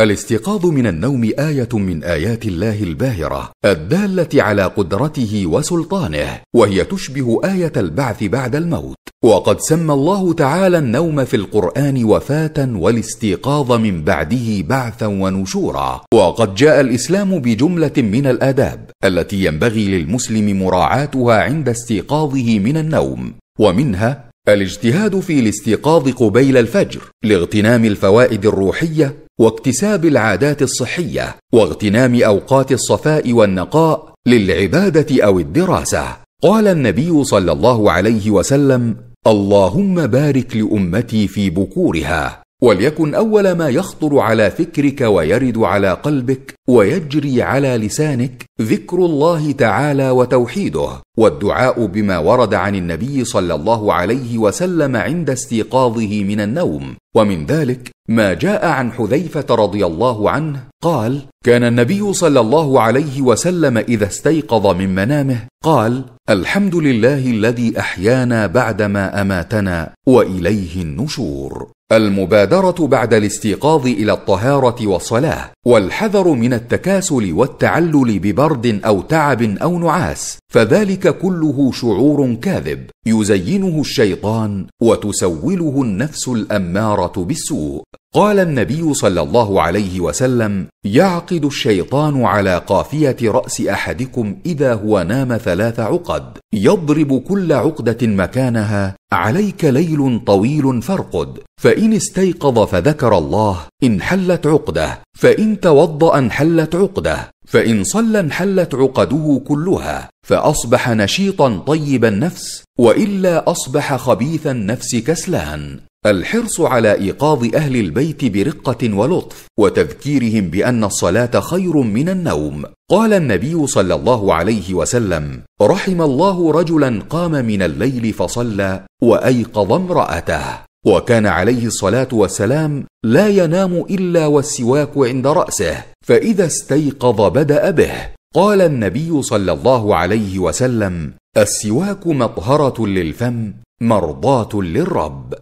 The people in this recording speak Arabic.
الاستيقاظ من النوم آية من آيات الله الباهرة الدالة على قدرته وسلطانه وهي تشبه آية البعث بعد الموت. وقد سمى الله تعالى النوم في القرآن وفاة والاستيقاظ من بعده بعثا ونشورا. وقد جاء الإسلام بجملة من الآداب التي ينبغي للمسلم مراعاتها عند استيقاظه من النوم. ومنها الاجتهاد في الاستيقاظ قبيل الفجر لاغتنام الفوائد الروحية واكتساب العادات الصحية واغتنام أوقات الصفاء والنقاء للعبادة أو الدراسة. قال النبي صلى الله عليه وسلم اللهم بارك لأمتي في بكورها. وليكن أول ما يخطر على فكرك ويرد على قلبك ويجري على لسانك ذكر الله تعالى وتوحيده والدعاء بما ورد عن النبي صلى الله عليه وسلم عند استيقاظه من النوم. ومن ذلك ما جاء عن حذيفة رضي الله عنه قال كان النبي صلى الله عليه وسلم إذا استيقظ من منامه قال الحمد لله الذي أحيانا بعدما أماتنا وإليه النشور. المبادرة بعد الاستيقاظ إلى الطهارة والصلاة والحذر من التكاسل والتعلل ببرد أو تعب أو نعاس. فذلك كله شعور كاذب. يزينه الشيطان وتسوله النفس الأمارة بالسوء. قال النبي صلى الله عليه وسلم يعقد الشيطان على قافية رأس أحدكم إذا هو نام ثلاث عقد. يضرب كل عقدة مكانها. عليك ليل طويل فارقد. فإن استيقظ فذكر الله انحلت عقدة. فإن توضأ انحلت عقدة. فإن صلى انحلت عقده كلها فأصبح نشيطا طيب النفس وإلا أصبح خبيث النفس كسلان. الحرص على إيقاظ أهل البيت برقة ولطف وتذكيرهم بأن الصلاة خير من النوم. قال النبي صلى الله عليه وسلم رحم الله رجلا قام من الليل فصلى وأيقظ امرأته. وكان عليه الصلاة والسلام لا ينام إلا والسواك عند رأسه فإذا استيقظ بدأ به. قال النبي صلى الله عليه وسلم السواك مطهرة للفم مرضاة للرب.